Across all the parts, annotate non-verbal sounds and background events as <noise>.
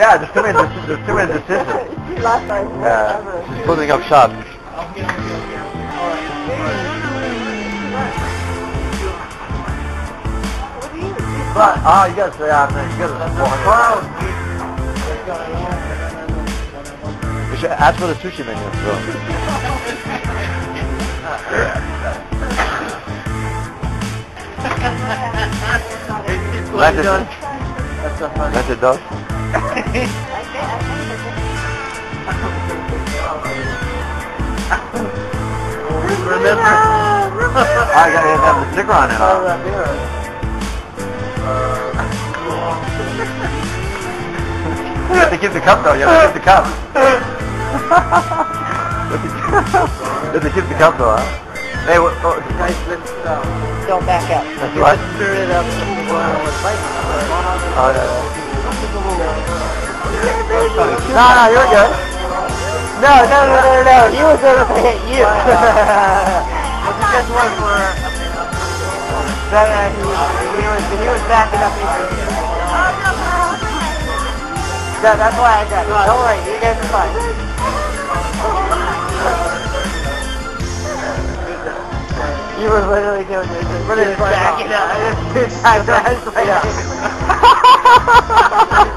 Yeah, there's too many, dec- there's too many decisions. <laughs> Lost our Yeah, she's putting up shop. But, oh, you gotta say, ah, I mean, you gotta You should ask for the sushi menu as well. Rented, rented dog? Remember? I gotta have the sticker on it. You have to keep the cup though, you have to keep the cup. you have to keep the cup though, huh? Hey, what, oh, Guys, let's uh, don't back out. That's what? Stir it up. Oh, yeah. No, no, you're good. No, no, no, no, no. You was gonna hit you. It's just one for. That, uh, he, he was he was backing up. That, that's why I got it. Don't worry, you guys are fine. You were literally doing this. Just just back it up. I was like, okay.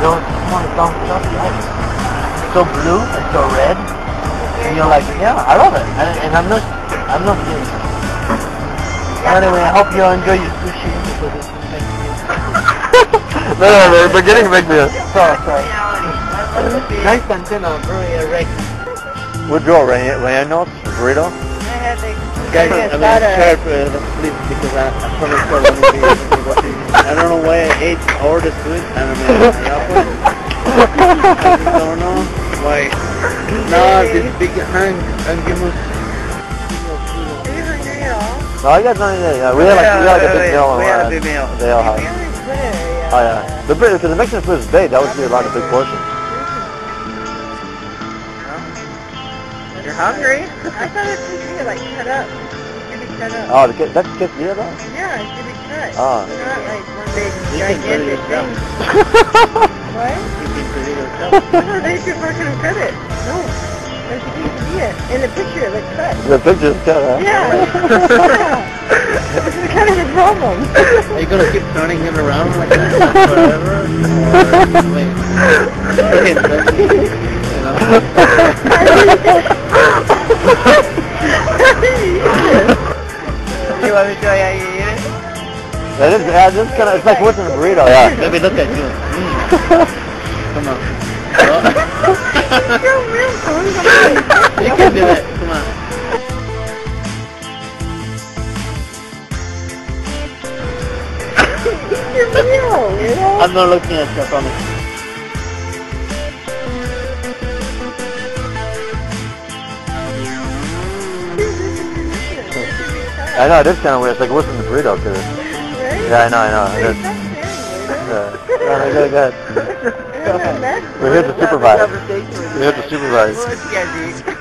you don't want to don't stop so blue and so red, and you're like, yeah, I love it, and, and I'm not, I'm not kidding. Anyway, I hope you enjoy your sushi <laughs> No, no, no, they're getting big deal. sorry, sorry. Nice antenna, very erect. Would you Ray Reynolds burrito? Guys, I'm not sharp, uh, please, because I, I promised her when we I don't know why I hate all the food. I don't know. <laughs> I don't know why. Now this big hang and give us. No, I got nothing there. Yeah, we had like, we had like a big meal. We had a big meal. They all had. Oh yeah. The big, because the Mexican food is big. That would be a lot of big portions. You're hungry? I thought it was gonna be like cut up. Gonna be cut up. Oh, the, que- that's quesadilla though? Yeah, it's gonna be cut. Ah. It's not like one big <laughs> You can cut it gigantic yourself. thing. What? No, they just not gonna cut it. No. There's a quesadilla. In the picture, it looks cut. the picture's cut, huh? Yeah. <laughs> This is kind of the problem. Are you gonna keep turning him around like that <laughs> forever? Or wait, you know? you want me to show That is, yeah, this kind of, it's like what's in a burrito, yeah. <laughs> Maybe look at you. Mm. Come on. Cool. <laughs> You can do it. Come on. You're <laughs> know? I'm not looking at you, I promise. I know, it is kind of weird. It's like what's in the burrito, cause? Yeah, I know, I know. It is. Stop staring, Yeah. No, no, go ahead. weirdo. We're here to supervise. We're here to supervise.